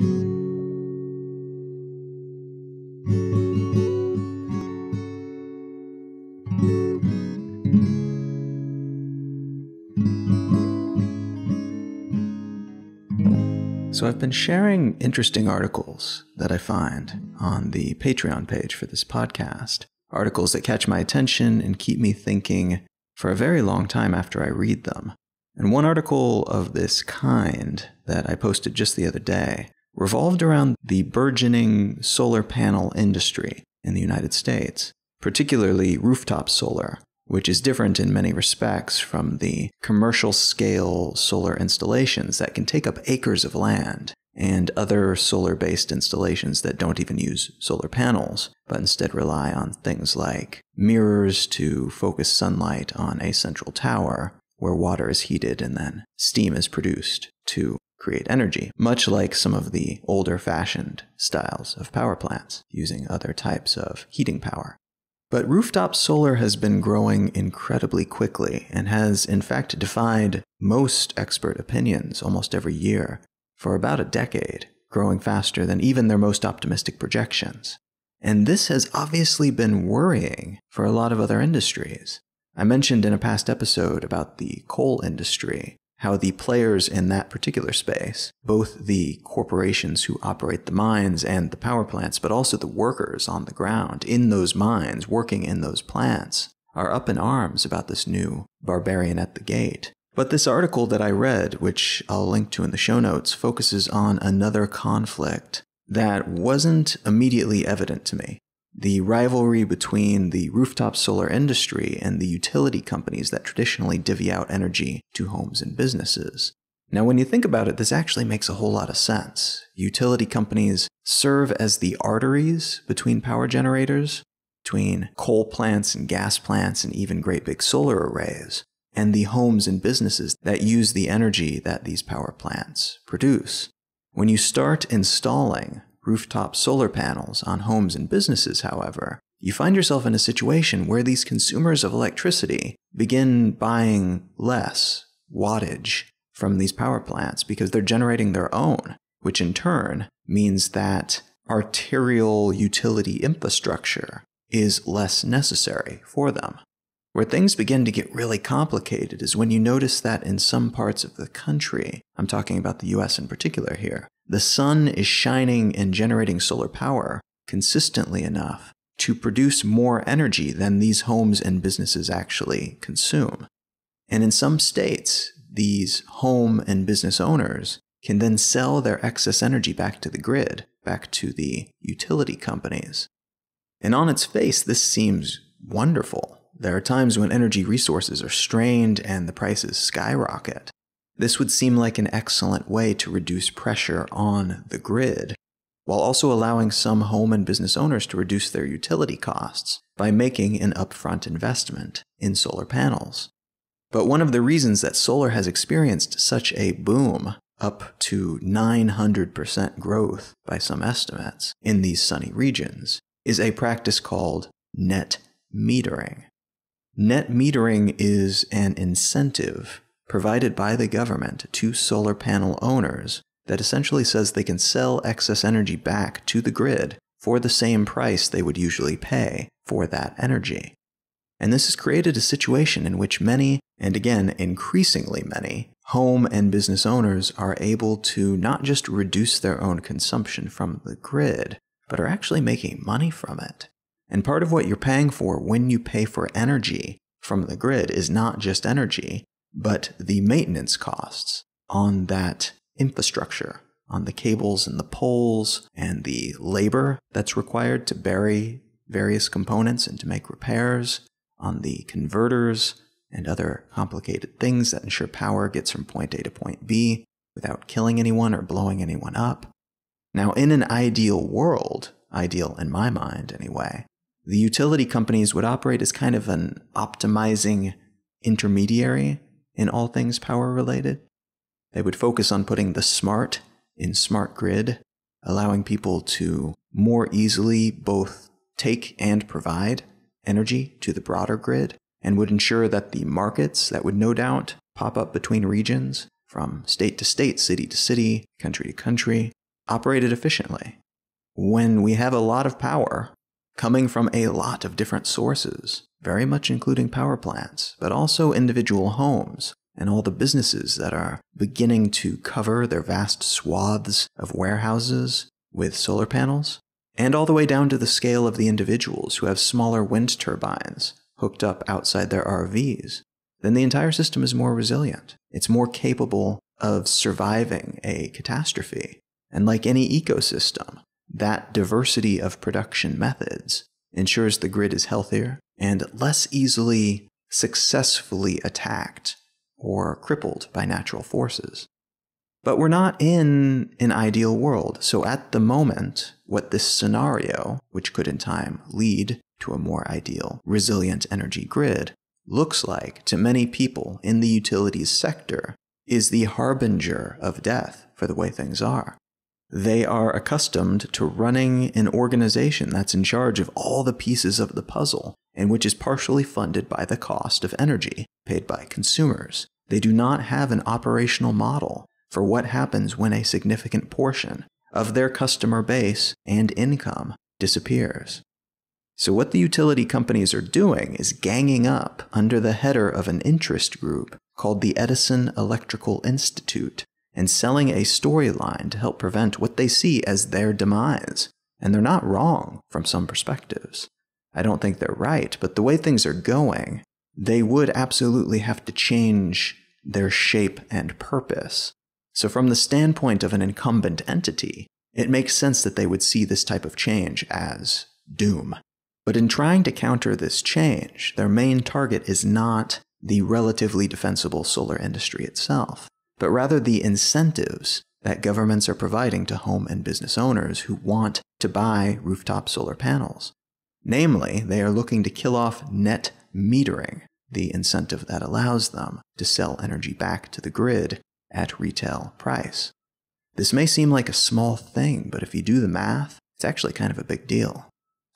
So, I've been sharing interesting articles that I find on the Patreon page for this podcast. Articles that catch my attention and keep me thinking for a very long time after I read them. And one article of this kind that I posted just the other day revolved around the burgeoning solar panel industry in the United States, particularly rooftop solar, which is different in many respects from the commercial scale solar installations that can take up acres of land and other solar based installations that don't even use solar panels, but instead rely on things like mirrors to focus sunlight on a central tower where water is heated and then steam is produced to create energy, much like some of the older fashioned styles of power plants using other types of heating power. But rooftop solar has been growing incredibly quickly and has, in fact, defied most expert opinions almost every year for about a decade, growing faster than even their most optimistic projections. And this has obviously been worrying for a lot of other industries. I mentioned in a past episode about the coal industry how the players in that particular space, both the corporations who operate the mines and the power plants, but also the workers on the ground in those mines, working in those plants, are up in arms about this new barbarian at the gate. But this article that I read, which I'll link to in the show notes, focuses on another conflict that wasn't immediately evident to me the rivalry between the rooftop solar industry and the utility companies that traditionally divvy out energy to homes and businesses. Now, when you think about it, this actually makes a whole lot of sense. Utility companies serve as the arteries between power generators, between coal plants and gas plants and even great big solar arrays, and the homes and businesses that use the energy that these power plants produce. When you start installing rooftop solar panels on homes and businesses, however, you find yourself in a situation where these consumers of electricity begin buying less wattage from these power plants because they're generating their own, which in turn means that arterial utility infrastructure is less necessary for them. Where things begin to get really complicated is when you notice that in some parts of the country, I'm talking about the US in particular here, the sun is shining and generating solar power consistently enough to produce more energy than these homes and businesses actually consume. And in some states, these home and business owners can then sell their excess energy back to the grid, back to the utility companies. And on its face, this seems wonderful. There are times when energy resources are strained and the prices skyrocket. This would seem like an excellent way to reduce pressure on the grid, while also allowing some home and business owners to reduce their utility costs by making an upfront investment in solar panels. But one of the reasons that solar has experienced such a boom, up to 900% growth by some estimates, in these sunny regions, is a practice called net metering. Net metering is an incentive provided by the government to solar panel owners that essentially says they can sell excess energy back to the grid for the same price they would usually pay for that energy. And this has created a situation in which many, and again, increasingly many, home and business owners are able to not just reduce their own consumption from the grid, but are actually making money from it. And part of what you're paying for when you pay for energy from the grid is not just energy, but the maintenance costs on that infrastructure, on the cables and the poles, and the labor that's required to bury various components and to make repairs, on the converters and other complicated things that ensure power gets from point A to point B without killing anyone or blowing anyone up. Now, in an ideal world, ideal in my mind anyway, the utility companies would operate as kind of an optimizing intermediary in all things power related. They would focus on putting the smart in smart grid, allowing people to more easily both take and provide energy to the broader grid, and would ensure that the markets that would no doubt pop up between regions, from state to state, city to city, country to country, operated efficiently. When we have a lot of power coming from a lot of different sources, very much including power plants, but also individual homes and all the businesses that are beginning to cover their vast swaths of warehouses with solar panels, and all the way down to the scale of the individuals who have smaller wind turbines hooked up outside their RVs, then the entire system is more resilient. It's more capable of surviving a catastrophe. And like any ecosystem, that diversity of production methods ensures the grid is healthier and less easily successfully attacked or crippled by natural forces. But we're not in an ideal world, so at the moment, what this scenario, which could in time lead to a more ideal, resilient energy grid, looks like to many people in the utilities sector is the harbinger of death for the way things are. They are accustomed to running an organization that's in charge of all the pieces of the puzzle and which is partially funded by the cost of energy paid by consumers. They do not have an operational model for what happens when a significant portion of their customer base and income disappears. So, what the utility companies are doing is ganging up under the header of an interest group called the Edison Electrical Institute and selling a storyline to help prevent what they see as their demise. And they're not wrong from some perspectives. I don't think they're right, but the way things are going, they would absolutely have to change their shape and purpose. So, from the standpoint of an incumbent entity, it makes sense that they would see this type of change as doom. But in trying to counter this change, their main target is not the relatively defensible solar industry itself but rather the incentives that governments are providing to home and business owners who want to buy rooftop solar panels. Namely, they are looking to kill off net metering, the incentive that allows them to sell energy back to the grid at retail price. This may seem like a small thing, but if you do the math, it's actually kind of a big deal.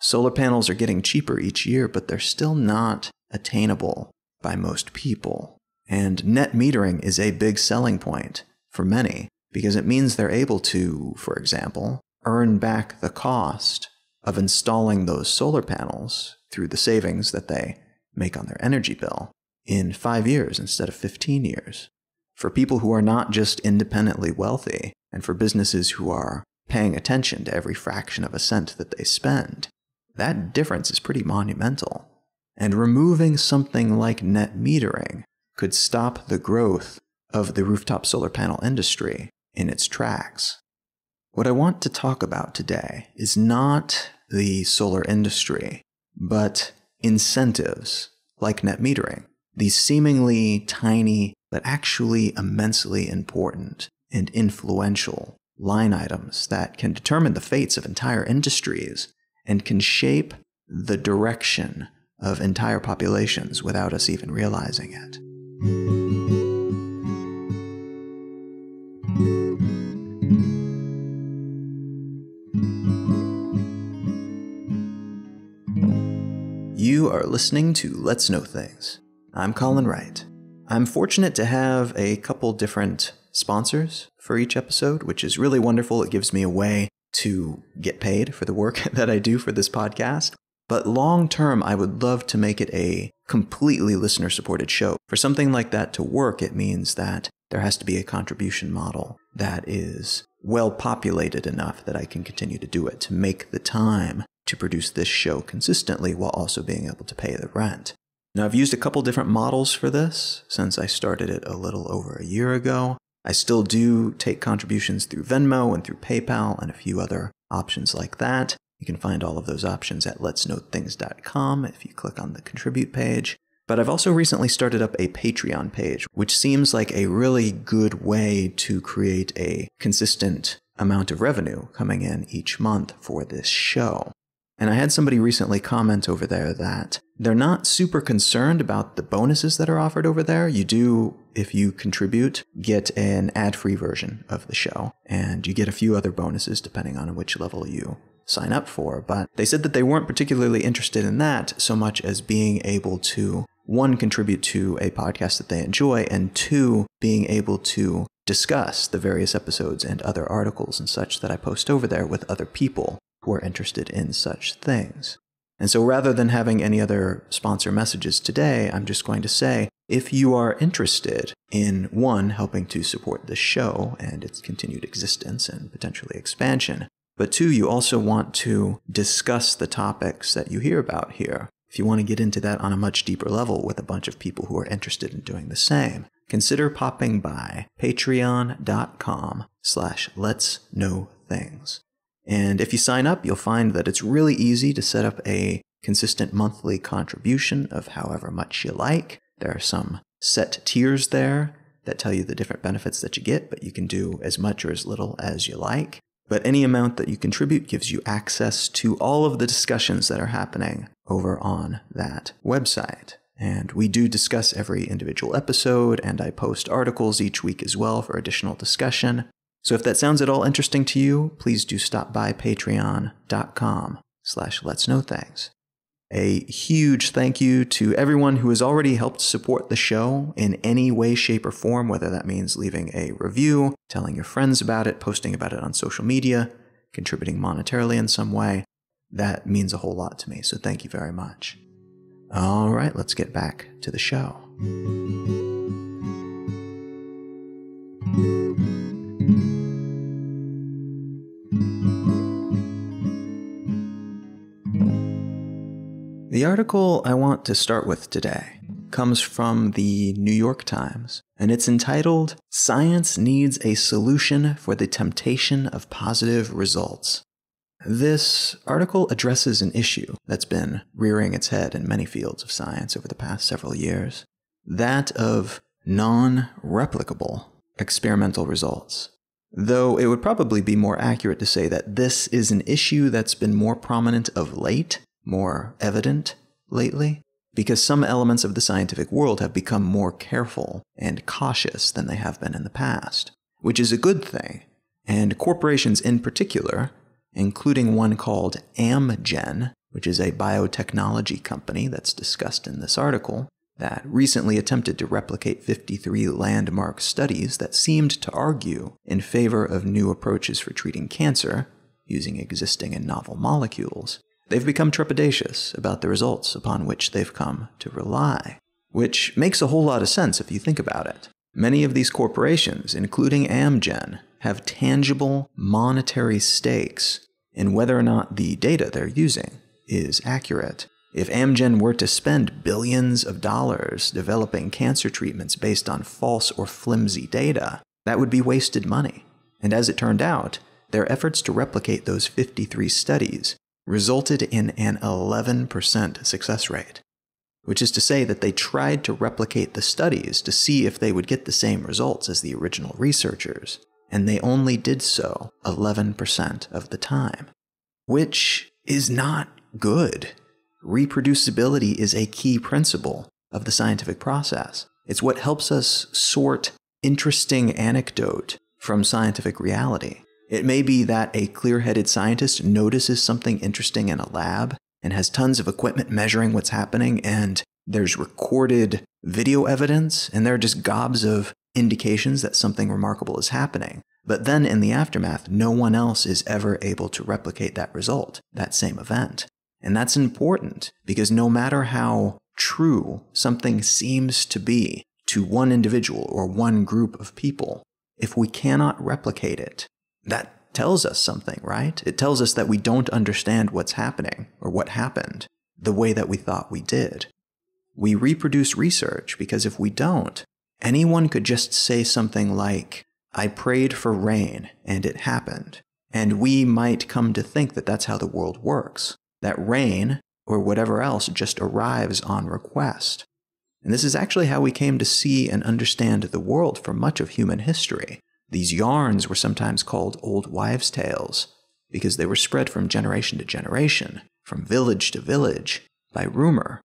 Solar panels are getting cheaper each year, but they're still not attainable by most people. And net metering is a big selling point for many because it means they're able to, for example, earn back the cost of installing those solar panels through the savings that they make on their energy bill in five years instead of 15 years. For people who are not just independently wealthy, and for businesses who are paying attention to every fraction of a cent that they spend, that difference is pretty monumental. And removing something like net metering could stop the growth of the rooftop solar panel industry in its tracks. What I want to talk about today is not the solar industry, but incentives like net metering, these seemingly tiny but actually immensely important and influential line items that can determine the fates of entire industries and can shape the direction of entire populations without us even realizing it. You are listening to Let's Know Things. I'm Colin Wright. I'm fortunate to have a couple different sponsors for each episode, which is really wonderful. It gives me a way to get paid for the work that I do for this podcast. But long term, I would love to make it a completely listener supported show. For something like that to work, it means that there has to be a contribution model that is well populated enough that I can continue to do it, to make the time to produce this show consistently while also being able to pay the rent. Now, I've used a couple different models for this since I started it a little over a year ago. I still do take contributions through Venmo and through PayPal and a few other options like that. You can find all of those options at letsknowthings.com if you click on the contribute page. But I've also recently started up a Patreon page, which seems like a really good way to create a consistent amount of revenue coming in each month for this show. And I had somebody recently comment over there that they're not super concerned about the bonuses that are offered over there. You do, if you contribute, get an ad free version of the show, and you get a few other bonuses depending on which level you sign up for. But they said that they weren't particularly interested in that so much as being able to, one, contribute to a podcast that they enjoy, and two, being able to discuss the various episodes and other articles and such that I post over there with other people who are interested in such things. And so rather than having any other sponsor messages today, I'm just going to say if you are interested in one, helping to support the show and its continued existence and potentially expansion, but two, you also want to discuss the topics that you hear about here. If you want to get into that on a much deeper level with a bunch of people who are interested in doing the same, consider popping by patreon.com slash let's know things. And if you sign up, you'll find that it's really easy to set up a consistent monthly contribution of however much you like. There are some set tiers there that tell you the different benefits that you get, but you can do as much or as little as you like. But any amount that you contribute gives you access to all of the discussions that are happening over on that website. And we do discuss every individual episode, and I post articles each week as well for additional discussion. So if that sounds at all interesting to you, please do stop by patreon.com slash let's know things. A huge thank you to everyone who has already helped support the show in any way, shape, or form, whether that means leaving a review, telling your friends about it, posting about it on social media, contributing monetarily in some way. That means a whole lot to me, so thank you very much. All right, let's get back to the show. The article I want to start with today comes from the New York Times, and it's entitled Science Needs a Solution for the Temptation of Positive Results. This article addresses an issue that's been rearing its head in many fields of science over the past several years that of non replicable experimental results. Though it would probably be more accurate to say that this is an issue that's been more prominent of late more evident lately because some elements of the scientific world have become more careful and cautious than they have been in the past, which is a good thing. And corporations in particular, including one called Amgen, which is a biotechnology company that's discussed in this article, that recently attempted to replicate 53 landmark studies that seemed to argue in favor of new approaches for treating cancer using existing and novel molecules, They've become trepidatious about the results upon which they've come to rely, which makes a whole lot of sense if you think about it. Many of these corporations, including Amgen, have tangible monetary stakes in whether or not the data they're using is accurate. If Amgen were to spend billions of dollars developing cancer treatments based on false or flimsy data, that would be wasted money. And as it turned out, their efforts to replicate those 53 studies resulted in an 11% success rate, which is to say that they tried to replicate the studies to see if they would get the same results as the original researchers, and they only did so 11% of the time, which is not good. Reproducibility is a key principle of the scientific process. It's what helps us sort interesting anecdote from scientific reality. It may be that a clear headed scientist notices something interesting in a lab and has tons of equipment measuring what's happening, and there's recorded video evidence, and there are just gobs of indications that something remarkable is happening. But then in the aftermath, no one else is ever able to replicate that result, that same event. And that's important because no matter how true something seems to be to one individual or one group of people, if we cannot replicate it, that tells us something, right? It tells us that we don't understand what's happening or what happened the way that we thought we did. We reproduce research because if we don't, anyone could just say something like, I prayed for rain and it happened. And we might come to think that that's how the world works, that rain or whatever else just arrives on request. And this is actually how we came to see and understand the world for much of human history. These yarns were sometimes called old wives' tales because they were spread from generation to generation, from village to village, by rumor.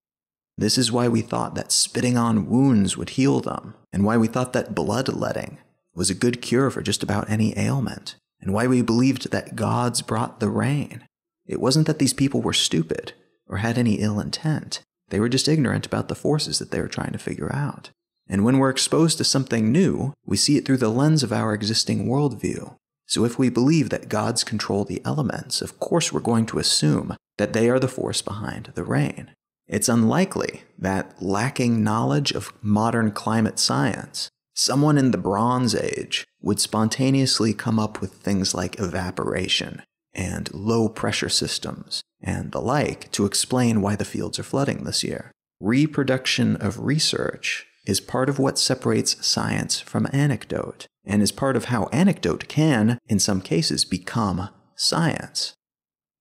This is why we thought that spitting on wounds would heal them, and why we thought that bloodletting was a good cure for just about any ailment, and why we believed that gods brought the rain. It wasn't that these people were stupid or had any ill intent, they were just ignorant about the forces that they were trying to figure out. And when we're exposed to something new, we see it through the lens of our existing worldview. So if we believe that gods control the elements, of course we're going to assume that they are the force behind the rain. It's unlikely that, lacking knowledge of modern climate science, someone in the Bronze Age would spontaneously come up with things like evaporation and low pressure systems and the like to explain why the fields are flooding this year. Reproduction of research is part of what separates science from anecdote, and is part of how anecdote can, in some cases, become science.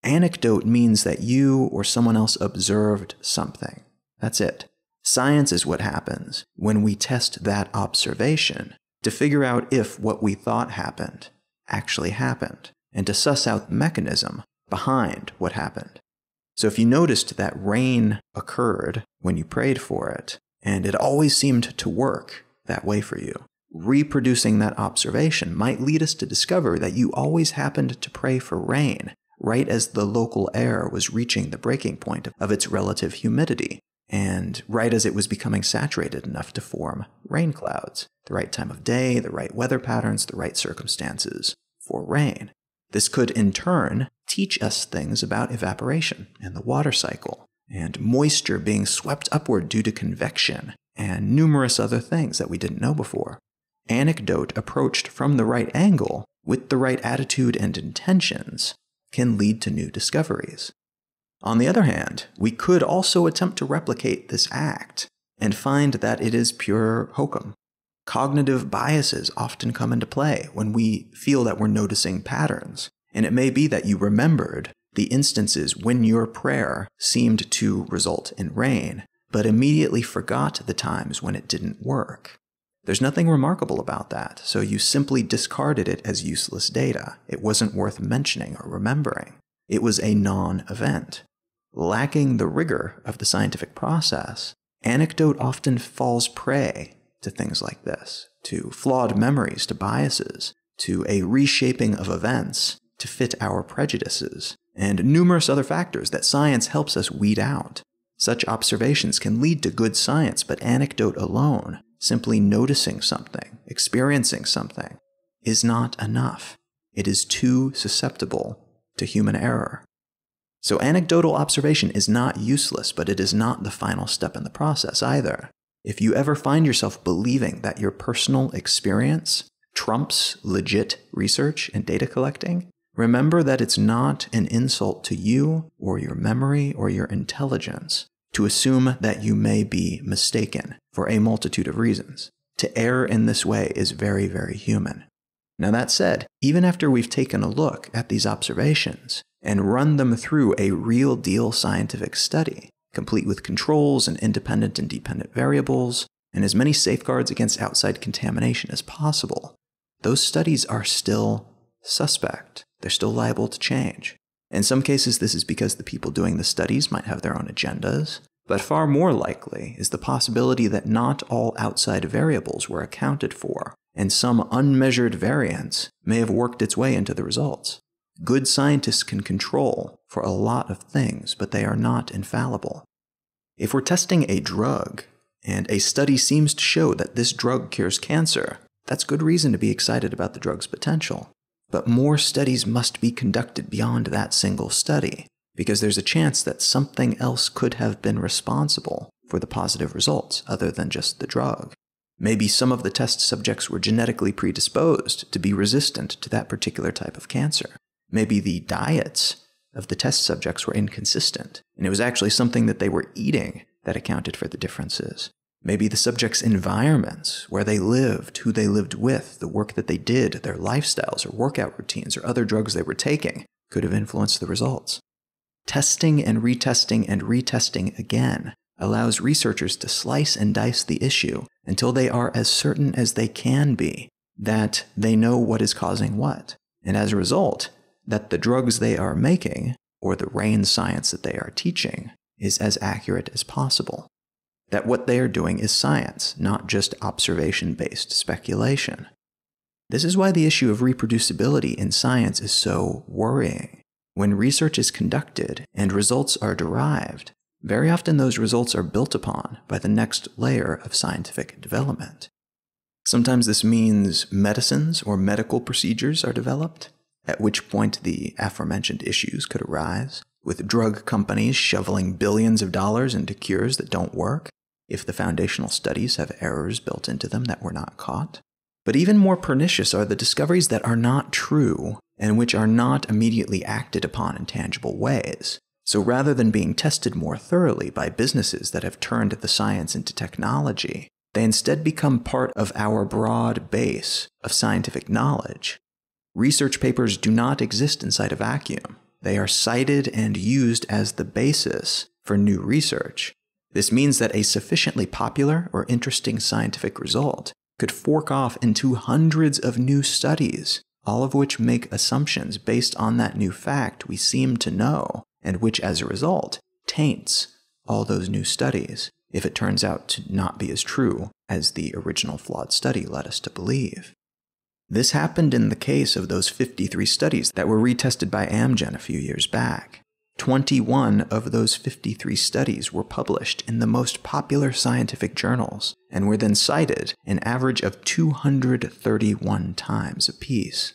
Anecdote means that you or someone else observed something. That's it. Science is what happens when we test that observation to figure out if what we thought happened actually happened, and to suss out the mechanism behind what happened. So if you noticed that rain occurred when you prayed for it, and it always seemed to work that way for you, reproducing that observation might lead us to discover that you always happened to pray for rain right as the local air was reaching the breaking point of its relative humidity, and right as it was becoming saturated enough to form rain clouds. The right time of day, the right weather patterns, the right circumstances for rain. This could in turn teach us things about evaporation and the water cycle, and moisture being swept upward due to convection, and numerous other things that we didn't know before. Anecdote approached from the right angle, with the right attitude and intentions, can lead to new discoveries. On the other hand, we could also attempt to replicate this act and find that it is pure hokum. Cognitive biases often come into play when we feel that we're noticing patterns, and it may be that you remembered the instances when your prayer seemed to result in rain, but immediately forgot the times when it didn't work. There's nothing remarkable about that, so you simply discarded it as useless data. It wasn't worth mentioning or remembering. It was a non event. Lacking the rigor of the scientific process, anecdote often falls prey to things like this, to flawed memories, to biases, to a reshaping of events to fit our prejudices, and numerous other factors that science helps us weed out. Such observations can lead to good science, but anecdote alone, simply noticing something, experiencing something, is not enough. It is too susceptible to human error. So, anecdotal observation is not useless, but it is not the final step in the process either. If you ever find yourself believing that your personal experience trumps legit research and data collecting, Remember that it's not an insult to you or your memory or your intelligence to assume that you may be mistaken for a multitude of reasons. To err in this way is very, very human. Now, that said, even after we've taken a look at these observations and run them through a real deal scientific study, complete with controls and independent and dependent variables, and as many safeguards against outside contamination as possible, those studies are still suspect they're still liable to change. In some cases, this is because the people doing the studies might have their own agendas, but far more likely is the possibility that not all outside variables were accounted for, and some unmeasured variance may have worked its way into the results. Good scientists can control for a lot of things, but they are not infallible. If we're testing a drug, and a study seems to show that this drug cures cancer, that's good reason to be excited about the drug's potential. But more studies must be conducted beyond that single study, because there's a chance that something else could have been responsible for the positive results other than just the drug. Maybe some of the test subjects were genetically predisposed to be resistant to that particular type of cancer. Maybe the diets of the test subjects were inconsistent, and it was actually something that they were eating that accounted for the differences. Maybe the subject's environments, where they lived, who they lived with, the work that they did, their lifestyles or workout routines or other drugs they were taking could have influenced the results. Testing and retesting and retesting again allows researchers to slice and dice the issue until they are as certain as they can be that they know what is causing what. And as a result, that the drugs they are making, or the rain science that they are teaching, is as accurate as possible that what they are doing is science, not just observation based speculation. This is why the issue of reproducibility in science is so worrying. When research is conducted and results are derived, very often those results are built upon by the next layer of scientific development. Sometimes this means medicines or medical procedures are developed, at which point the aforementioned issues could arise, with drug companies shoveling billions of dollars into cures that don't work if the foundational studies have errors built into them that were not caught. But even more pernicious are the discoveries that are not true and which are not immediately acted upon in tangible ways. So rather than being tested more thoroughly by businesses that have turned the science into technology, they instead become part of our broad base of scientific knowledge. Research papers do not exist inside a vacuum. They are cited and used as the basis for new research. This means that a sufficiently popular or interesting scientific result could fork off into hundreds of new studies, all of which make assumptions based on that new fact we seem to know, and which, as a result, taints all those new studies if it turns out to not be as true as the original flawed study led us to believe. This happened in the case of those 53 studies that were retested by Amgen a few years back. 21 of those 53 studies were published in the most popular scientific journals and were then cited an average of 231 times apiece.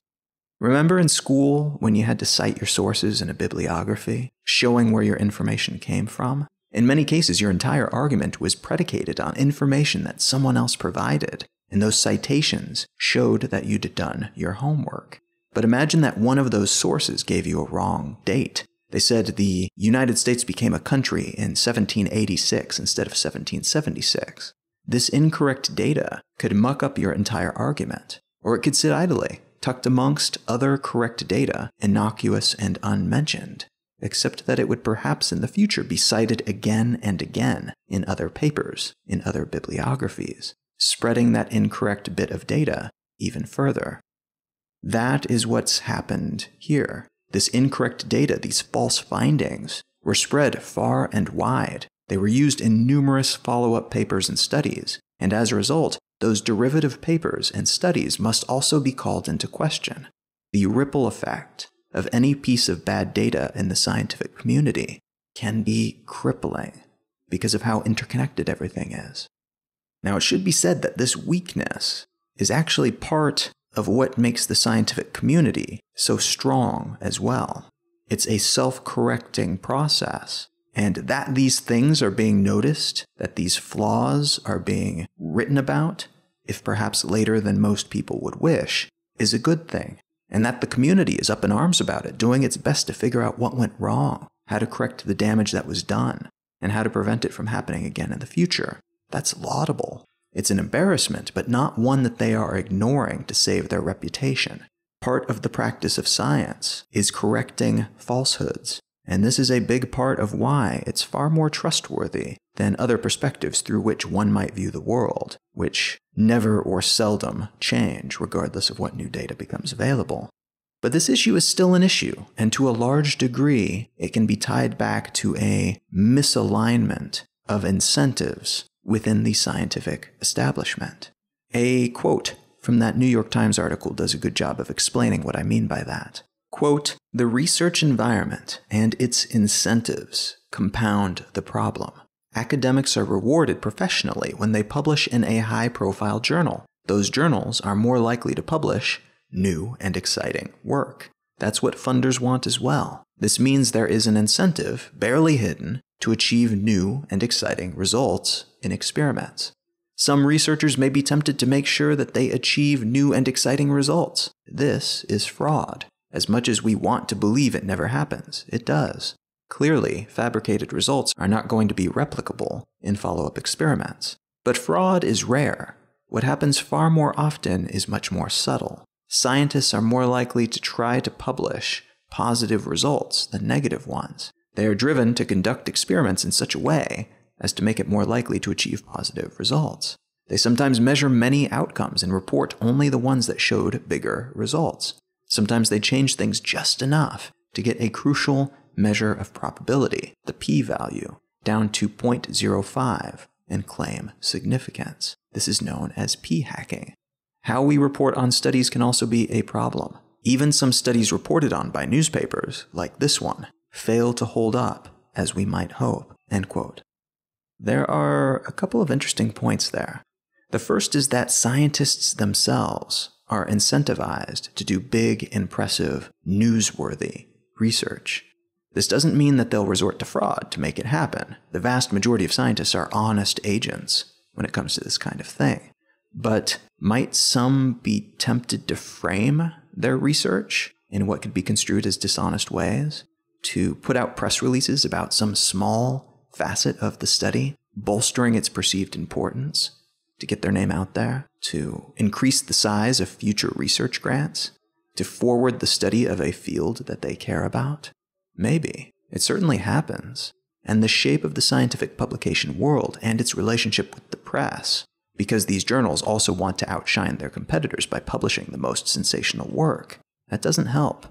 Remember in school when you had to cite your sources in a bibliography, showing where your information came from? In many cases, your entire argument was predicated on information that someone else provided, and those citations showed that you'd done your homework. But imagine that one of those sources gave you a wrong date. They said the United States became a country in 1786 instead of 1776. This incorrect data could muck up your entire argument, or it could sit idly, tucked amongst other correct data, innocuous and unmentioned, except that it would perhaps in the future be cited again and again in other papers, in other bibliographies, spreading that incorrect bit of data even further. That is what's happened here. This incorrect data, these false findings, were spread far and wide. They were used in numerous follow up papers and studies, and as a result, those derivative papers and studies must also be called into question. The ripple effect of any piece of bad data in the scientific community can be crippling because of how interconnected everything is. Now, it should be said that this weakness is actually part of what makes the scientific community so strong as well. It's a self correcting process. And that these things are being noticed, that these flaws are being written about, if perhaps later than most people would wish, is a good thing. And that the community is up in arms about it, doing its best to figure out what went wrong, how to correct the damage that was done, and how to prevent it from happening again in the future. That's laudable. It's an embarrassment, but not one that they are ignoring to save their reputation. Part of the practice of science is correcting falsehoods, and this is a big part of why it's far more trustworthy than other perspectives through which one might view the world, which never or seldom change regardless of what new data becomes available. But this issue is still an issue, and to a large degree, it can be tied back to a misalignment of incentives within the scientific establishment. A quote from that New York Times article does a good job of explaining what I mean by that. Quote, the research environment and its incentives compound the problem. Academics are rewarded professionally when they publish in a high profile journal. Those journals are more likely to publish new and exciting work. That's what funders want as well. This means there is an incentive, barely hidden, to achieve new and exciting results in experiments. Some researchers may be tempted to make sure that they achieve new and exciting results. This is fraud. As much as we want to believe it never happens, it does. Clearly, fabricated results are not going to be replicable in follow up experiments. But fraud is rare. What happens far more often is much more subtle. Scientists are more likely to try to publish positive results than negative ones. They are driven to conduct experiments in such a way as to make it more likely to achieve positive results. They sometimes measure many outcomes and report only the ones that showed bigger results. Sometimes they change things just enough to get a crucial measure of probability, the p value, down to 0.05 and claim significance. This is known as p hacking. How we report on studies can also be a problem. Even some studies reported on by newspapers, like this one, fail to hold up as we might hope. There are a couple of interesting points there. The first is that scientists themselves are incentivized to do big, impressive, newsworthy research. This doesn't mean that they'll resort to fraud to make it happen. The vast majority of scientists are honest agents when it comes to this kind of thing. But might some be tempted to frame their research in what could be construed as dishonest ways? To put out press releases about some small facet of the study, bolstering its perceived importance, to get their name out there, to increase the size of future research grants, to forward the study of a field that they care about? Maybe. It certainly happens. And the shape of the scientific publication world and its relationship with the press, because these journals also want to outshine their competitors by publishing the most sensational work, that doesn't help.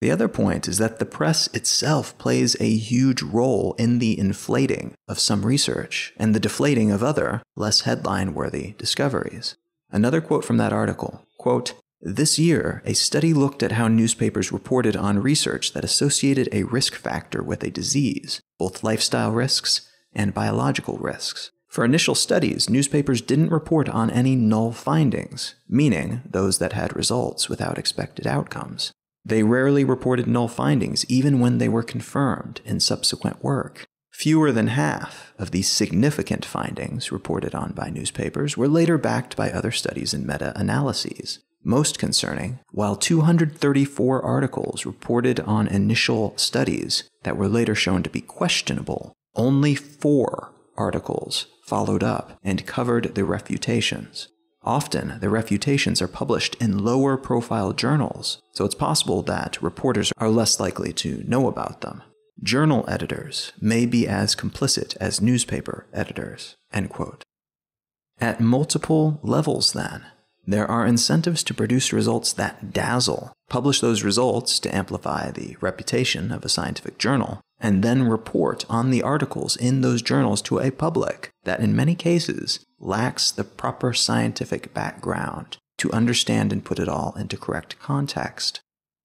The other point is that the press itself plays a huge role in the inflating of some research and the deflating of other, less headline worthy discoveries. Another quote from that article quote, This year, a study looked at how newspapers reported on research that associated a risk factor with a disease, both lifestyle risks and biological risks. For initial studies, newspapers didn't report on any null findings, meaning those that had results without expected outcomes. They rarely reported null findings even when they were confirmed in subsequent work. Fewer than half of these significant findings reported on by newspapers were later backed by other studies and meta analyses. Most concerning, while 234 articles reported on initial studies that were later shown to be questionable, only four articles followed up and covered the refutations. Often, the refutations are published in lower profile journals, so it's possible that reporters are less likely to know about them. Journal editors may be as complicit as newspaper editors. At multiple levels, then, there are incentives to produce results that dazzle, publish those results to amplify the reputation of a scientific journal, and then report on the articles in those journals to a public that, in many cases, lacks the proper scientific background to understand and put it all into correct context.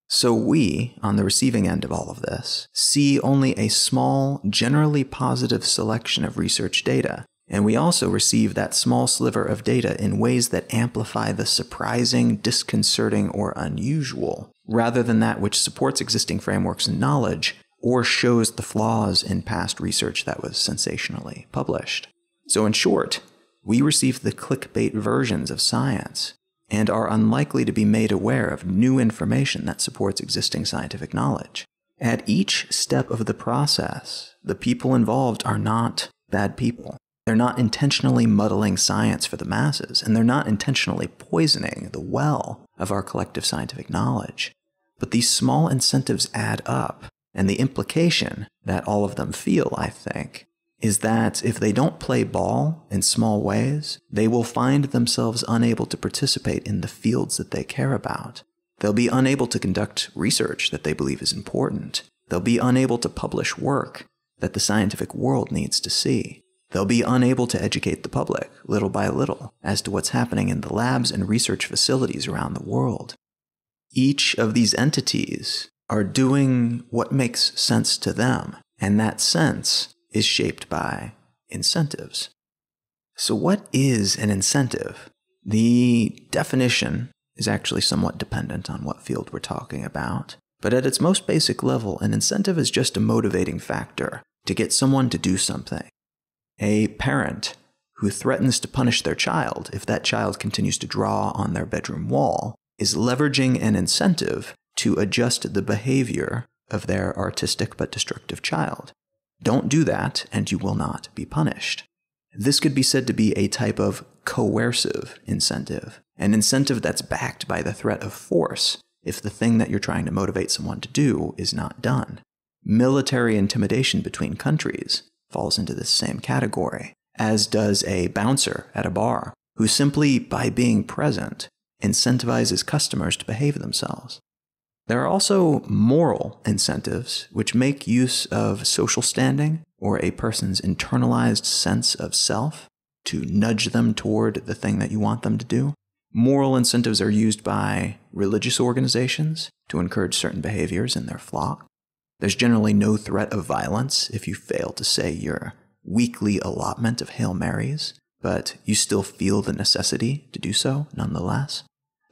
So we, on the receiving end of all of this, see only a small, generally positive selection of research data, and we also receive that small sliver of data in ways that amplify the surprising, disconcerting, or unusual, rather than that which supports existing frameworks and knowledge or shows the flaws in past research that was sensationally published. So, in short, we receive the clickbait versions of science and are unlikely to be made aware of new information that supports existing scientific knowledge. At each step of the process, the people involved are not bad people. They're not intentionally muddling science for the masses, and they're not intentionally poisoning the well of our collective scientific knowledge. But these small incentives add up and the implication that all of them feel, I think, is that if they don't play ball in small ways, they will find themselves unable to participate in the fields that they care about. They'll be unable to conduct research that they believe is important. They'll be unable to publish work that the scientific world needs to see. They'll be unable to educate the public, little by little, as to what's happening in the labs and research facilities around the world. Each of these entities are doing what makes sense to them, and that sense is shaped by incentives. So, what is an incentive? The definition is actually somewhat dependent on what field we're talking about. But at its most basic level, an incentive is just a motivating factor to get someone to do something. A parent who threatens to punish their child if that child continues to draw on their bedroom wall is leveraging an incentive to adjust the behavior of their artistic but destructive child. Don't do that, and you will not be punished. This could be said to be a type of coercive incentive, an incentive that's backed by the threat of force if the thing that you're trying to motivate someone to do is not done. Military intimidation between countries falls into this same category, as does a bouncer at a bar who simply by being present incentivizes customers to behave themselves. There are also moral incentives, which make use of social standing or a person's internalized sense of self to nudge them toward the thing that you want them to do. Moral incentives are used by religious organizations to encourage certain behaviors in their flock. There's generally no threat of violence if you fail to say your weekly allotment of Hail Marys, but you still feel the necessity to do so nonetheless.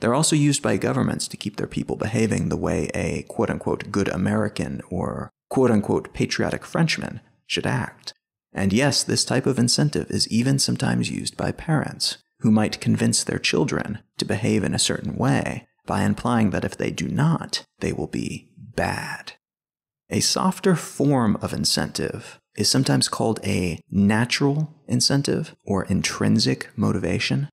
They're also used by governments to keep their people behaving the way a quote unquote good American or quote unquote patriotic Frenchman should act. And yes, this type of incentive is even sometimes used by parents who might convince their children to behave in a certain way by implying that if they do not, they will be bad. A softer form of incentive is sometimes called a natural incentive or intrinsic motivation.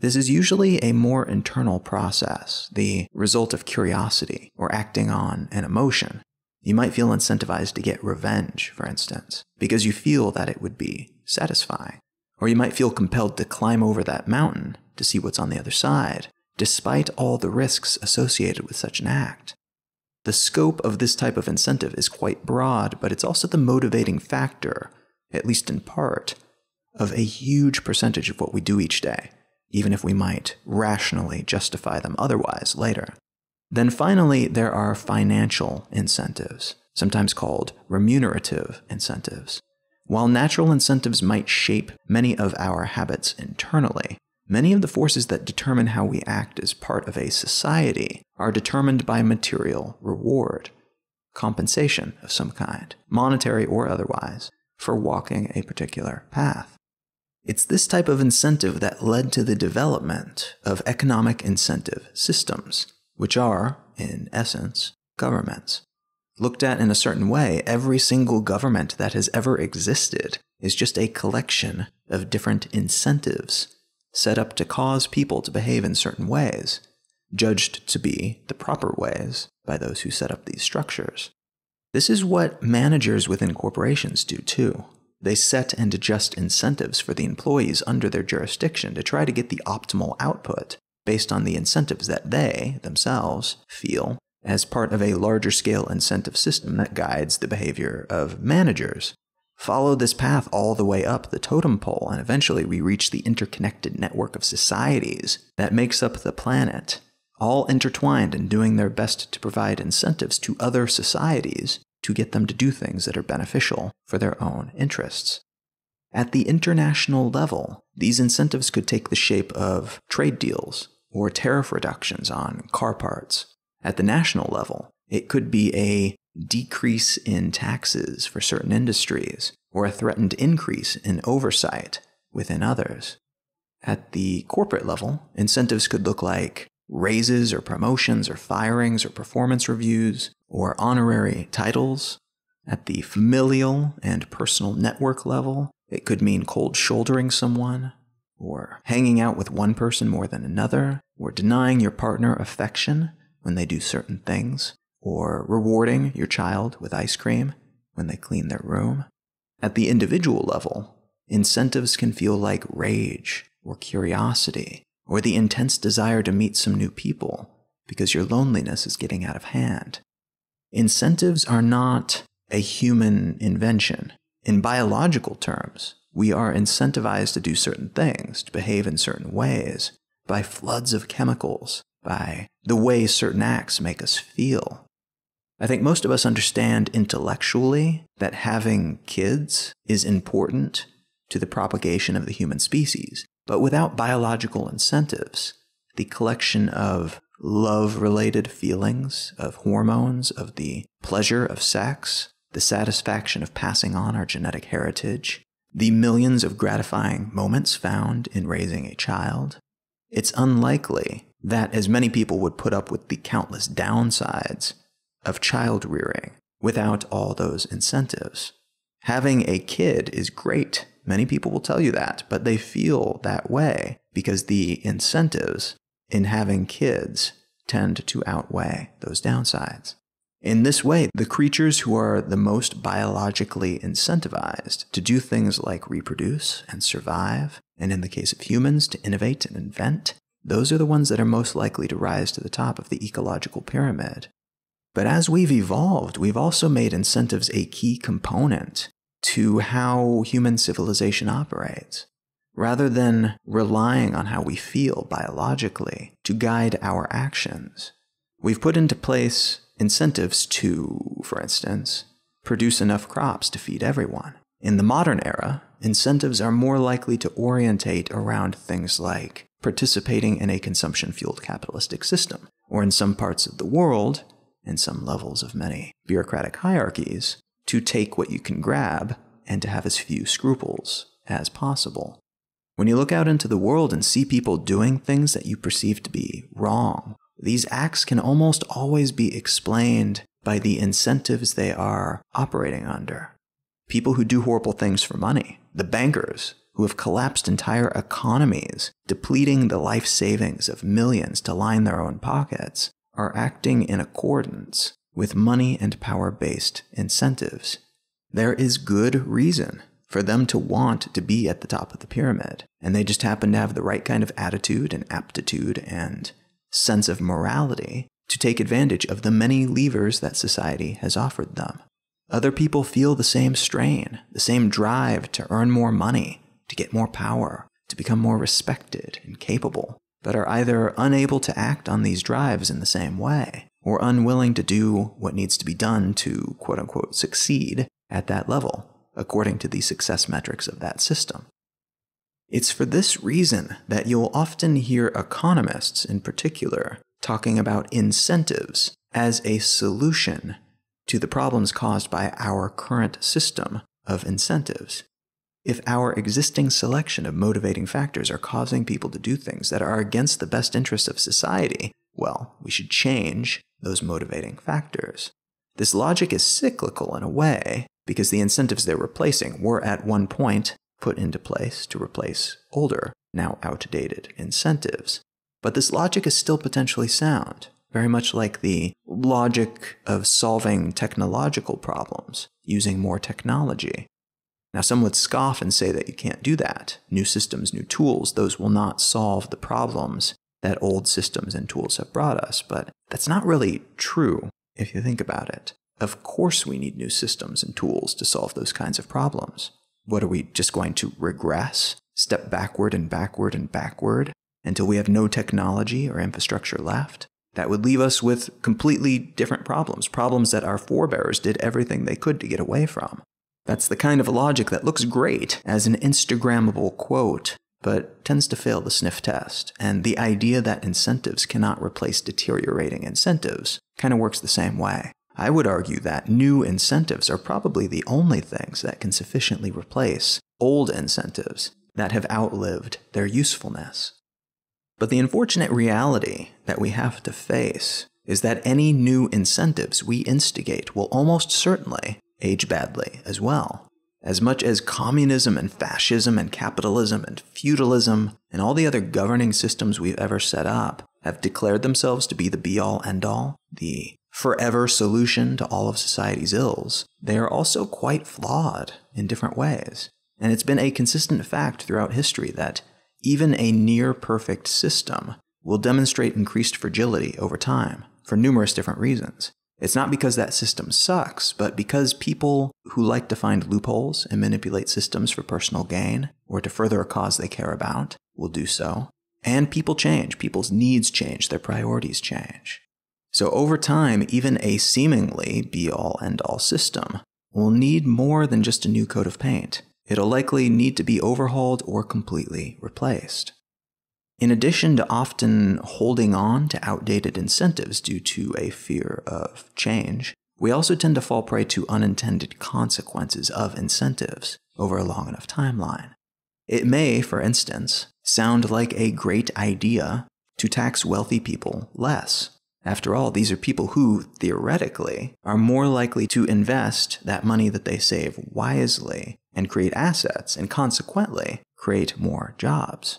This is usually a more internal process, the result of curiosity or acting on an emotion. You might feel incentivized to get revenge, for instance, because you feel that it would be satisfying. Or you might feel compelled to climb over that mountain to see what's on the other side, despite all the risks associated with such an act. The scope of this type of incentive is quite broad, but it's also the motivating factor, at least in part, of a huge percentage of what we do each day, even if we might rationally justify them otherwise later. Then finally, there are financial incentives, sometimes called remunerative incentives. While natural incentives might shape many of our habits internally, Many of the forces that determine how we act as part of a society are determined by material reward, compensation of some kind, monetary or otherwise, for walking a particular path. It's this type of incentive that led to the development of economic incentive systems, which are, in essence, governments. Looked at in a certain way, every single government that has ever existed is just a collection of different incentives set up to cause people to behave in certain ways, judged to be the proper ways by those who set up these structures. This is what managers within corporations do too. They set and adjust incentives for the employees under their jurisdiction to try to get the optimal output based on the incentives that they, themselves, feel as part of a larger scale incentive system that guides the behavior of managers. Follow this path all the way up the totem pole, and eventually we reach the interconnected network of societies that makes up the planet, all intertwined and doing their best to provide incentives to other societies to get them to do things that are beneficial for their own interests. At the international level, these incentives could take the shape of trade deals or tariff reductions on car parts. At the national level, it could be a decrease in taxes for certain industries or a threatened increase in oversight within others. At the corporate level, incentives could look like raises or promotions or firings or performance reviews or honorary titles. At the familial and personal network level, it could mean cold shouldering someone, or hanging out with one person more than another, or denying your partner affection when they do certain things or rewarding your child with ice cream when they clean their room. At the individual level, incentives can feel like rage or curiosity or the intense desire to meet some new people because your loneliness is getting out of hand. Incentives are not a human invention. In biological terms, we are incentivized to do certain things, to behave in certain ways, by floods of chemicals, by the way certain acts make us feel. I think most of us understand intellectually that having kids is important to the propagation of the human species, but without biological incentives, the collection of love related feelings, of hormones, of the pleasure of sex, the satisfaction of passing on our genetic heritage, the millions of gratifying moments found in raising a child, it's unlikely that as many people would put up with the countless downsides of child rearing without all those incentives. Having a kid is great. Many people will tell you that, but they feel that way because the incentives in having kids tend to outweigh those downsides. In this way, the creatures who are the most biologically incentivized to do things like reproduce and survive, and in the case of humans, to innovate and invent, those are the ones that are most likely to rise to the top of the ecological pyramid. But as we've evolved, we've also made incentives a key component to how human civilization operates. Rather than relying on how we feel biologically to guide our actions, we've put into place incentives to, for instance, produce enough crops to feed everyone. In the modern era, incentives are more likely to orientate around things like participating in a consumption fueled capitalistic system, or in some parts of the world, in some levels of many bureaucratic hierarchies, to take what you can grab and to have as few scruples as possible. When you look out into the world and see people doing things that you perceive to be wrong, these acts can almost always be explained by the incentives they are operating under. People who do horrible things for money, the bankers who have collapsed entire economies, depleting the life savings of millions to line their own pockets, are acting in accordance with money and power based incentives. There is good reason for them to want to be at the top of the pyramid, and they just happen to have the right kind of attitude and aptitude and sense of morality to take advantage of the many levers that society has offered them. Other people feel the same strain, the same drive to earn more money, to get more power, to become more respected and capable, but are either unable to act on these drives in the same way, or unwilling to do what needs to be done to quote unquote succeed at that level, according to the success metrics of that system. It's for this reason that you'll often hear economists in particular talking about incentives as a solution to the problems caused by our current system of incentives. If our existing selection of motivating factors are causing people to do things that are against the best interests of society, well, we should change those motivating factors. This logic is cyclical in a way because the incentives they're replacing were at one point put into place to replace older, now outdated incentives. But this logic is still potentially sound, very much like the logic of solving technological problems using more technology. Now, some would scoff and say that you can't do that. New systems, new tools, those will not solve the problems that old systems and tools have brought us. But that's not really true if you think about it. Of course, we need new systems and tools to solve those kinds of problems. What are we just going to regress, step backward and backward and backward until we have no technology or infrastructure left? That would leave us with completely different problems, problems that our forebears did everything they could to get away from. That's the kind of logic that looks great as an Instagrammable quote, but tends to fail the sniff test. And the idea that incentives cannot replace deteriorating incentives kind of works the same way. I would argue that new incentives are probably the only things that can sufficiently replace old incentives that have outlived their usefulness. But the unfortunate reality that we have to face is that any new incentives we instigate will almost certainly age badly as well. As much as communism and fascism and capitalism and feudalism and all the other governing systems we've ever set up have declared themselves to be the be all end all, the forever solution to all of society's ills, they are also quite flawed in different ways. And it's been a consistent fact throughout history that even a near perfect system will demonstrate increased fragility over time for numerous different reasons. It's not because that system sucks, but because people who like to find loopholes and manipulate systems for personal gain or to further a cause they care about will do so. And people change, people's needs change, their priorities change. So over time, even a seemingly be all end all system will need more than just a new coat of paint. It'll likely need to be overhauled or completely replaced. In addition to often holding on to outdated incentives due to a fear of change, we also tend to fall prey to unintended consequences of incentives over a long enough timeline. It may, for instance, sound like a great idea to tax wealthy people less after all, these are people who, theoretically, are more likely to invest that money that they save wisely and create assets, and consequently, create more jobs.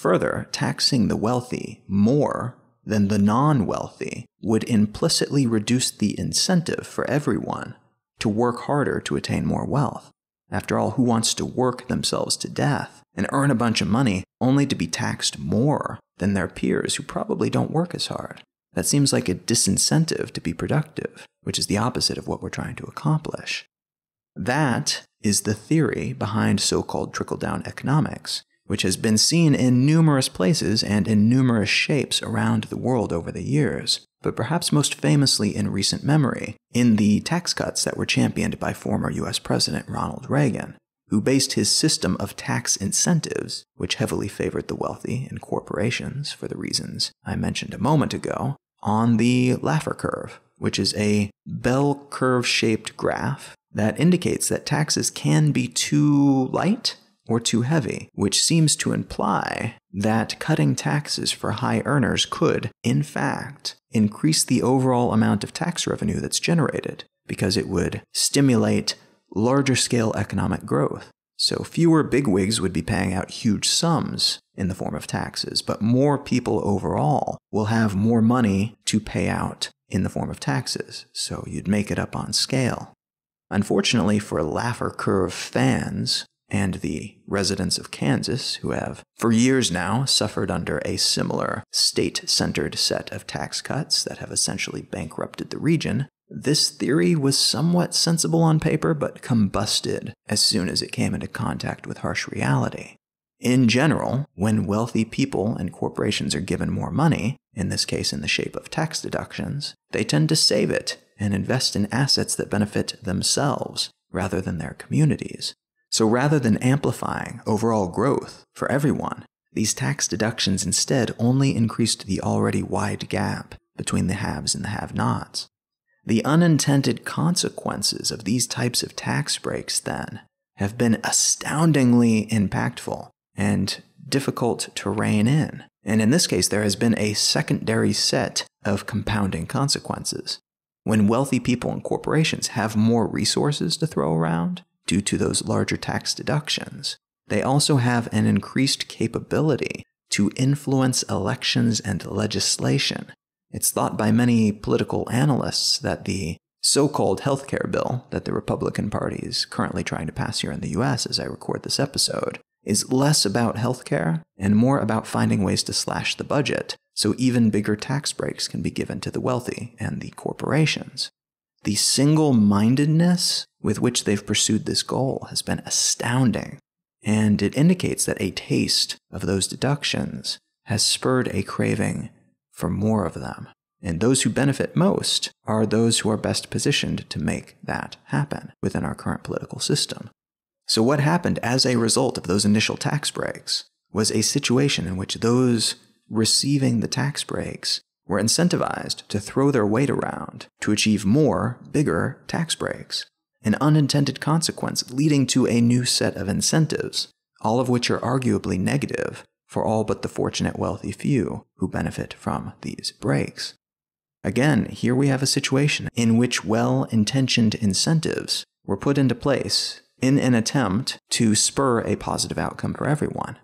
Further, taxing the wealthy more than the non wealthy would implicitly reduce the incentive for everyone to work harder to attain more wealth. After all, who wants to work themselves to death and earn a bunch of money only to be taxed more than their peers who probably don't work as hard? That seems like a disincentive to be productive, which is the opposite of what we're trying to accomplish. That is the theory behind so called trickle down economics, which has been seen in numerous places and in numerous shapes around the world over the years, but perhaps most famously in recent memory, in the tax cuts that were championed by former US President Ronald Reagan, who based his system of tax incentives, which heavily favored the wealthy and corporations for the reasons I mentioned a moment ago, on the Laffer curve, which is a bell curve shaped graph that indicates that taxes can be too light or too heavy, which seems to imply that cutting taxes for high earners could, in fact, increase the overall amount of tax revenue that's generated, because it would stimulate larger scale economic growth. So fewer bigwigs would be paying out huge sums in the form of taxes, but more people overall will have more money to pay out in the form of taxes. So you'd make it up on scale. Unfortunately for Laffer curve fans, and the residents of Kansas, who have for years now suffered under a similar state centered set of tax cuts that have essentially bankrupted the region, this theory was somewhat sensible on paper but combusted as soon as it came into contact with harsh reality. In general, when wealthy people and corporations are given more money, in this case in the shape of tax deductions, they tend to save it and invest in assets that benefit themselves rather than their communities. So rather than amplifying overall growth for everyone, these tax deductions instead only increased the already wide gap between the haves and the have nots. The unintended consequences of these types of tax breaks, then, have been astoundingly impactful and difficult to rein in. And in this case, there has been a secondary set of compounding consequences. When wealthy people and corporations have more resources to throw around, due to those larger tax deductions, they also have an increased capability to influence elections and legislation. It's thought by many political analysts that the so called healthcare bill that the Republican Party is currently trying to pass here in the US as I record this episode is less about healthcare and more about finding ways to slash the budget so even bigger tax breaks can be given to the wealthy and the corporations. The single mindedness with which they've pursued this goal has been astounding, and it indicates that a taste of those deductions has spurred a craving for more of them. And those who benefit most are those who are best positioned to make that happen within our current political system. So, what happened as a result of those initial tax breaks was a situation in which those receiving the tax breaks were incentivized to throw their weight around to achieve more, bigger tax breaks, an unintended consequence leading to a new set of incentives, all of which are arguably negative for all but the fortunate wealthy few who benefit from these breaks. Again, here we have a situation in which well intentioned incentives were put into place in an attempt to spur a positive outcome for everyone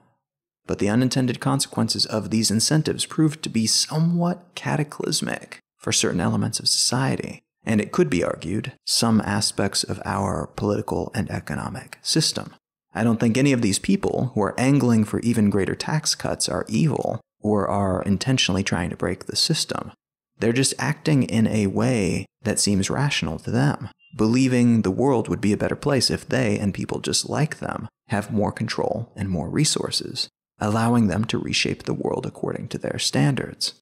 but the unintended consequences of these incentives proved to be somewhat cataclysmic for certain elements of society, and it could be argued, some aspects of our political and economic system. I don't think any of these people who are angling for even greater tax cuts are evil or are intentionally trying to break the system. They're just acting in a way that seems rational to them, believing the world would be a better place if they and people just like them have more control and more resources allowing them to reshape the world according to their standards.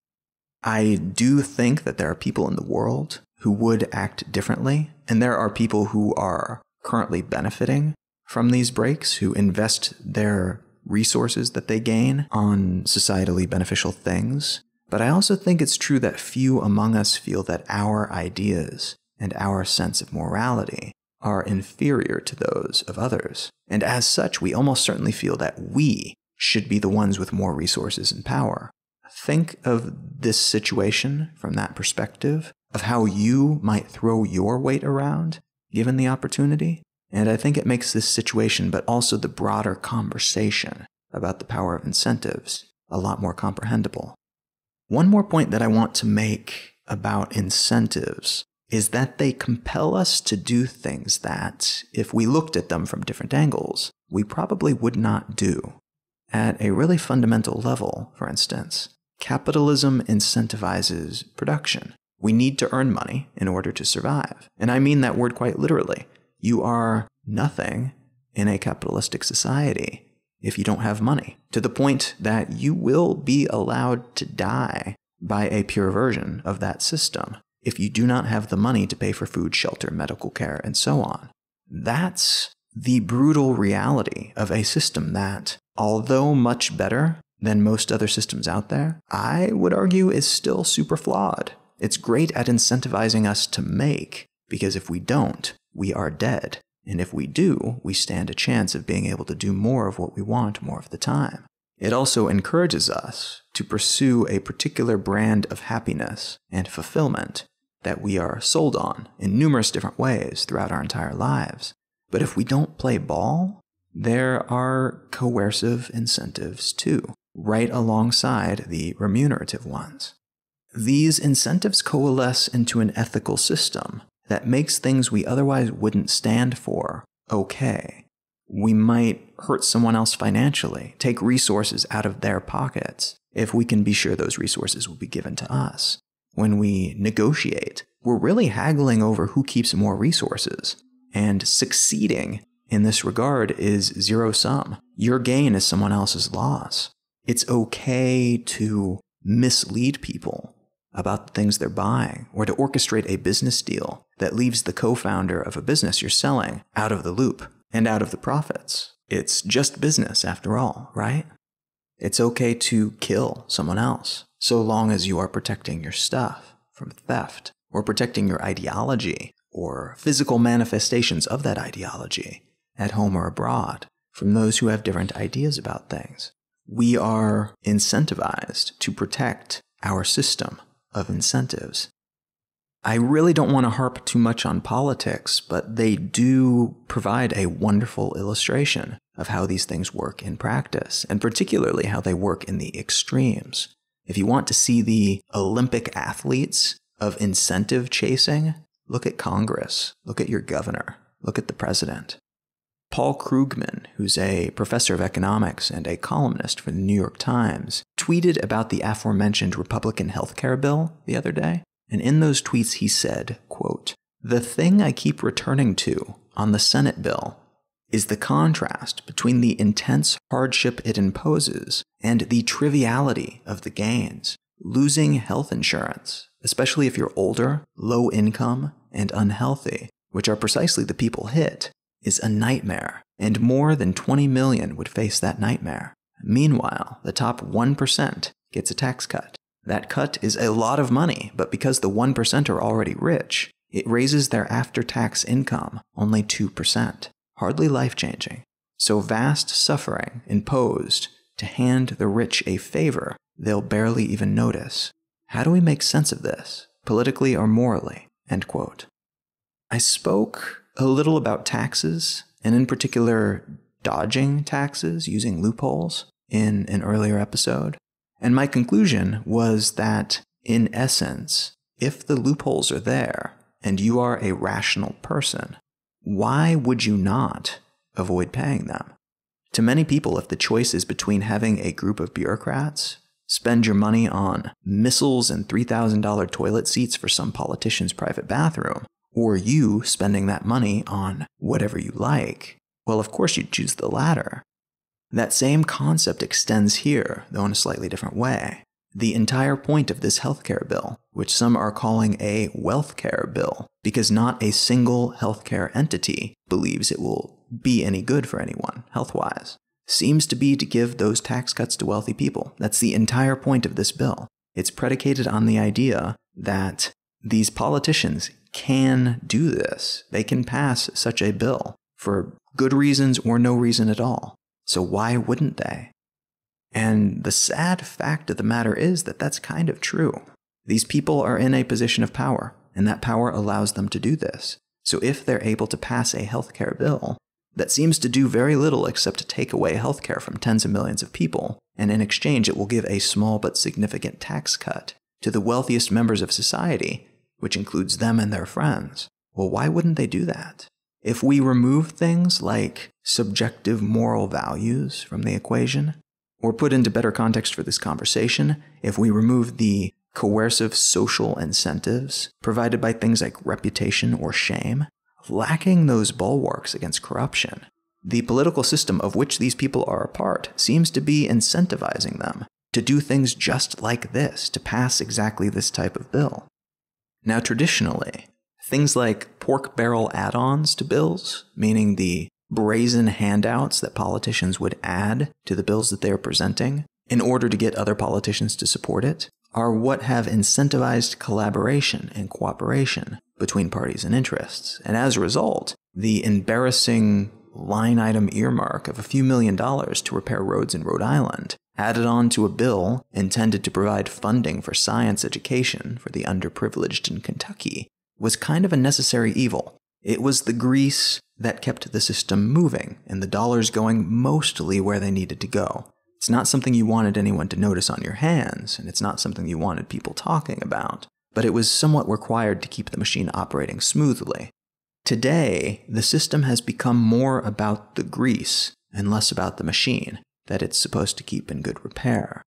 I do think that there are people in the world who would act differently, and there are people who are currently benefiting from these breaks, who invest their resources that they gain on societally beneficial things. But I also think it's true that few among us feel that our ideas and our sense of morality are inferior to those of others. And as such, we almost certainly feel that we should be the ones with more resources and power. Think of this situation from that perspective of how you might throw your weight around given the opportunity. And I think it makes this situation, but also the broader conversation about the power of incentives, a lot more comprehensible. One more point that I want to make about incentives is that they compel us to do things that, if we looked at them from different angles, we probably would not do. At a really fundamental level, for instance, capitalism incentivizes production. We need to earn money in order to survive. And I mean that word quite literally. You are nothing in a capitalistic society if you don't have money, to the point that you will be allowed to die by a pure version of that system if you do not have the money to pay for food, shelter, medical care, and so on. That's the brutal reality of a system that, although much better than most other systems out there, I would argue is still super flawed. It's great at incentivizing us to make, because if we don't, we are dead. And if we do, we stand a chance of being able to do more of what we want more of the time. It also encourages us to pursue a particular brand of happiness and fulfillment that we are sold on in numerous different ways throughout our entire lives. But if we don't play ball, there are coercive incentives too, right alongside the remunerative ones. These incentives coalesce into an ethical system that makes things we otherwise wouldn't stand for okay. We might hurt someone else financially, take resources out of their pockets, if we can be sure those resources will be given to us. When we negotiate, we're really haggling over who keeps more resources. And succeeding in this regard is zero sum. Your gain is someone else's loss. It's okay to mislead people about the things they're buying or to orchestrate a business deal that leaves the co founder of a business you're selling out of the loop and out of the profits. It's just business after all, right? It's okay to kill someone else so long as you are protecting your stuff from theft or protecting your ideology or physical manifestations of that ideology at home or abroad from those who have different ideas about things. We are incentivized to protect our system of incentives. I really don't want to harp too much on politics, but they do provide a wonderful illustration of how these things work in practice, and particularly how they work in the extremes. If you want to see the Olympic athletes of incentive chasing, look at Congress, look at your governor, look at the president. Paul Krugman, who's a professor of economics and a columnist for the New York Times, tweeted about the aforementioned Republican healthcare bill the other day. And in those tweets, he said, quote, The thing I keep returning to on the Senate bill is the contrast between the intense hardship it imposes and the triviality of the gains. Losing health insurance, especially if you're older, low income, and unhealthy, which are precisely the people hit, is a nightmare, and more than 20 million would face that nightmare. Meanwhile, the top 1% gets a tax cut. That cut is a lot of money, but because the 1% are already rich, it raises their after tax income only 2%. Hardly life changing. So vast suffering imposed to hand the rich a favor they'll barely even notice. How do we make sense of this, politically or morally? I spoke a little about taxes, and in particular, dodging taxes using loopholes in an earlier episode. And my conclusion was that, in essence, if the loopholes are there and you are a rational person, why would you not avoid paying them? To many people, if the choice is between having a group of bureaucrats spend your money on missiles and $3,000 toilet seats for some politician's private bathroom, or you spending that money on whatever you like, well, of course you'd choose the latter. That same concept extends here, though in a slightly different way. The entire point of this healthcare bill, which some are calling a wealth care bill, because not a single healthcare entity believes it will be any good for anyone, health wise, seems to be to give those tax cuts to wealthy people. That's the entire point of this bill. It's predicated on the idea that these politicians can do this. They can pass such a bill for good reasons or no reason at all. So why wouldn't they? And the sad fact of the matter is that that's kind of true. These people are in a position of power, and that power allows them to do this. So if they're able to pass a healthcare bill that seems to do very little except to take away healthcare from tens of millions of people, and in exchange it will give a small but significant tax cut to the wealthiest members of society, which includes them and their friends. Well, why wouldn't they do that? If we remove things like subjective moral values from the equation, or put into better context for this conversation, if we remove the coercive social incentives provided by things like reputation or shame, lacking those bulwarks against corruption, the political system of which these people are a part seems to be incentivizing them to do things just like this, to pass exactly this type of bill. Now, traditionally, things like pork barrel add ons to bills, meaning the brazen handouts that politicians would add to the bills that they are presenting in order to get other politicians to support it, are what have incentivized collaboration and cooperation between parties and interests. And as a result, the embarrassing line item earmark of a few million dollars to repair roads in Rhode Island, added on to a bill intended to provide funding for science education for the underprivileged in Kentucky, was kind of a necessary evil. It was the grease that kept the system moving and the dollars going mostly where they needed to go. It's not something you wanted anyone to notice on your hands, and it's not something you wanted people talking about, but it was somewhat required to keep the machine operating smoothly. Today, the system has become more about the grease and less about the machine that it's supposed to keep in good repair.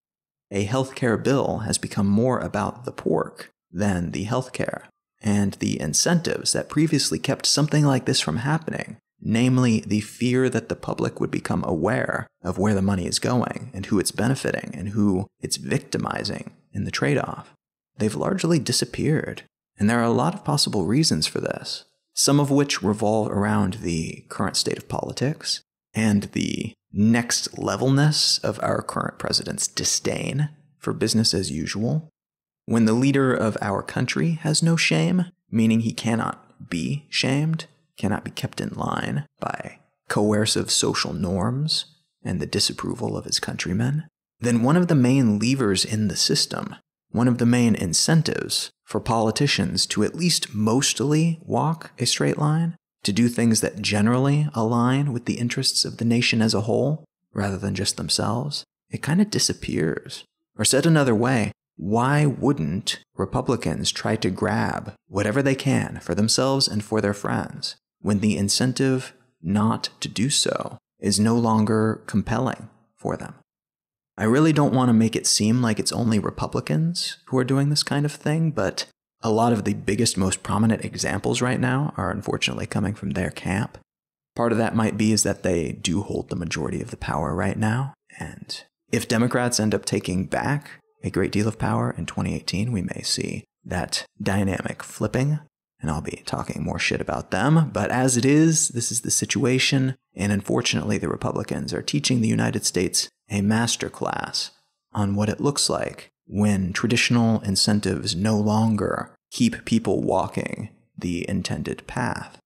A healthcare bill has become more about the pork than the healthcare, and the incentives that previously kept something like this from happening, namely the fear that the public would become aware of where the money is going and who it's benefiting and who it's victimizing in the trade off, they've largely disappeared. And there are a lot of possible reasons for this some of which revolve around the current state of politics and the next levelness of our current president's disdain for business as usual. When the leader of our country has no shame, meaning he cannot be shamed, cannot be kept in line by coercive social norms and the disapproval of his countrymen, then one of the main levers in the system, one of the main incentives for politicians to at least mostly walk a straight line, to do things that generally align with the interests of the nation as a whole, rather than just themselves, it kind of disappears. Or said another way, why wouldn't Republicans try to grab whatever they can for themselves and for their friends when the incentive not to do so is no longer compelling for them? I really don't want to make it seem like it's only Republicans who are doing this kind of thing, but a lot of the biggest, most prominent examples right now are unfortunately coming from their camp. Part of that might be is that they do hold the majority of the power right now. And if Democrats end up taking back a great deal of power in 2018, we may see that dynamic flipping. And I'll be talking more shit about them. But as it is, this is the situation. And unfortunately, the Republicans are teaching the United States a masterclass on what it looks like when traditional incentives no longer keep people walking the intended path.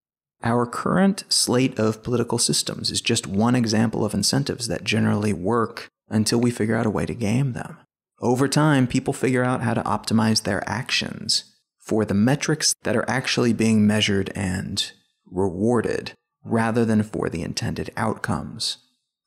Our current slate of political systems is just one example of incentives that generally work until we figure out a way to game them. Over time, people figure out how to optimize their actions for the metrics that are actually being measured and rewarded rather than for the intended outcomes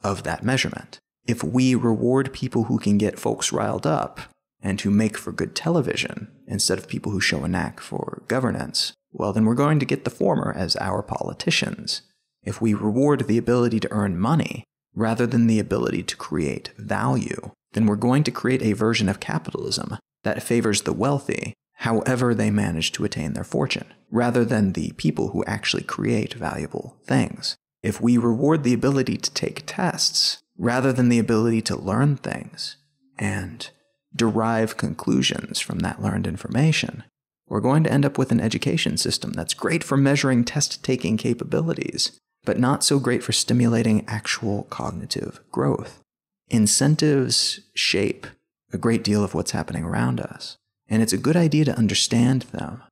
of that measurement if we reward people who can get folks riled up and who make for good television instead of people who show a knack for governance, well, then we're going to get the former as our politicians. If we reward the ability to earn money rather than the ability to create value, then we're going to create a version of capitalism that favors the wealthy however they manage to attain their fortune, rather than the people who actually create valuable things. If we reward the ability to take tests rather than the ability to learn things and derive conclusions from that learned information, we're going to end up with an education system that's great for measuring test taking capabilities, but not so great for stimulating actual cognitive growth. Incentives shape a great deal of what's happening around us, and it's a good idea to understand them,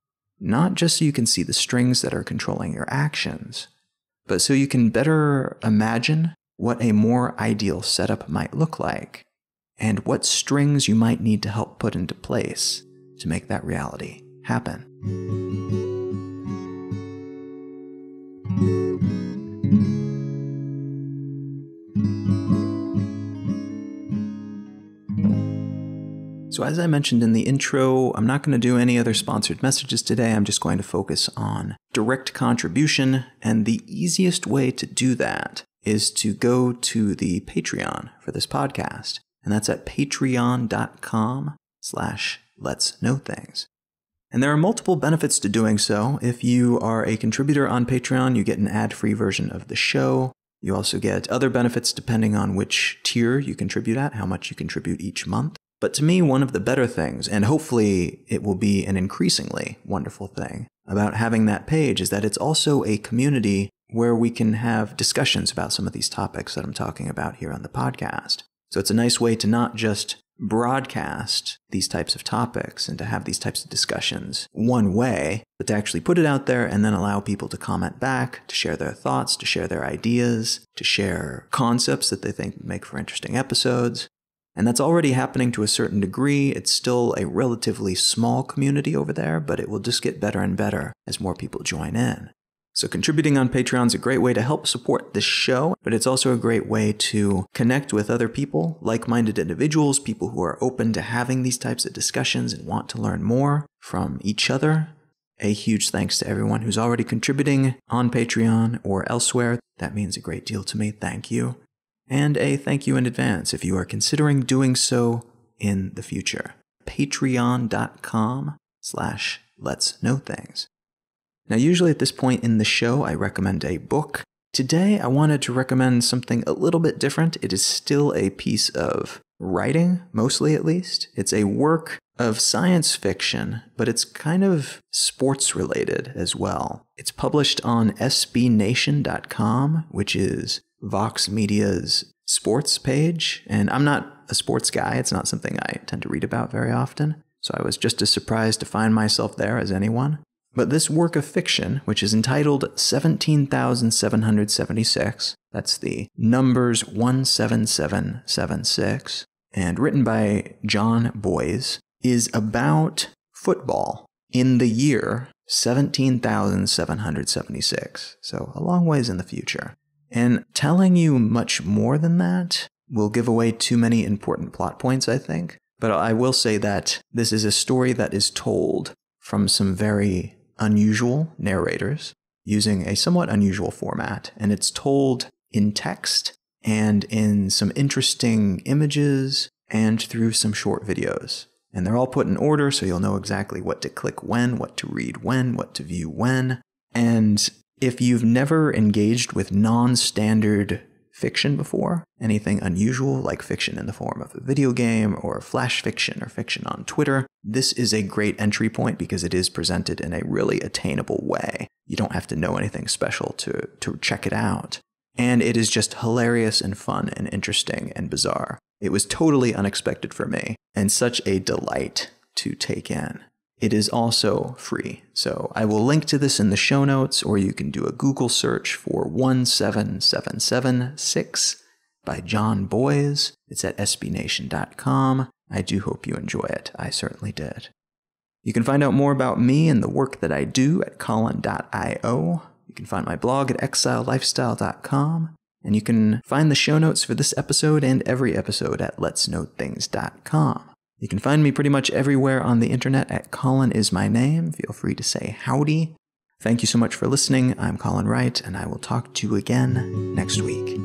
not just so you can see the strings that are controlling your actions, but so you can better imagine what a more ideal setup might look like, and what strings you might need to help put into place to make that reality happen. So, as I mentioned in the intro, I'm not going to do any other sponsored messages today. I'm just going to focus on direct contribution, and the easiest way to do that is to go to the Patreon for this podcast. And that's at patreon.com slash let's know things. And there are multiple benefits to doing so. If you are a contributor on Patreon, you get an ad free version of the show. You also get other benefits depending on which tier you contribute at, how much you contribute each month. But to me, one of the better things, and hopefully it will be an increasingly wonderful thing about having that page, is that it's also a community where we can have discussions about some of these topics that I'm talking about here on the podcast. So it's a nice way to not just broadcast these types of topics and to have these types of discussions one way, but to actually put it out there and then allow people to comment back, to share their thoughts, to share their ideas, to share concepts that they think make for interesting episodes. And that's already happening to a certain degree. It's still a relatively small community over there, but it will just get better and better as more people join in. So, contributing on Patreon is a great way to help support this show, but it's also a great way to connect with other people, like minded individuals, people who are open to having these types of discussions and want to learn more from each other. A huge thanks to everyone who's already contributing on Patreon or elsewhere. That means a great deal to me. Thank you. And a thank you in advance if you are considering doing so in the future. Patreon.com slash let's know things. Now, usually at this point in the show, I recommend a book. Today, I wanted to recommend something a little bit different. It is still a piece of writing, mostly at least. It's a work of science fiction, but it's kind of sports related as well. It's published on sbnation.com, which is Vox Media's sports page. And I'm not a sports guy, it's not something I tend to read about very often. So I was just as surprised to find myself there as anyone. But this work of fiction, which is entitled 17,776, that's the numbers 17776, and written by Jon Bois, is about football in the year 17,776. So a long ways in the future. And telling you much more than that will give away too many important plot points, I think. But I will say that this is a story that is told from some very unusual narrators using a somewhat unusual format, and it's told in text and in some interesting images and through some short videos. And they're all put in order so you'll know exactly what to click when, what to read when, what to view when. And if you've never engaged with non standard fiction before, anything unusual like fiction in the form of a video game or flash fiction or fiction on Twitter, this is a great entry point because it is presented in a really attainable way. You don't have to know anything special to, to check it out. And it is just hilarious and fun and interesting and bizarre. It was totally unexpected for me and such a delight to take in. It is also free. So I will link to this in the show notes, or you can do a Google search for 17776 by Jon Bois. It's at sbnation.com. I do hope you enjoy it. I certainly did. You can find out more about me and the work that I do at colin.io. You can find my blog at exilelifestyle.com. And you can find the show notes for this episode and every episode at letsknowthings.com. You can find me pretty much everywhere on the internet at Colin is my name. Feel free to say howdy. Thank you so much for listening. I'm Colin Wright, and I will talk to you again next week.